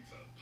pizza.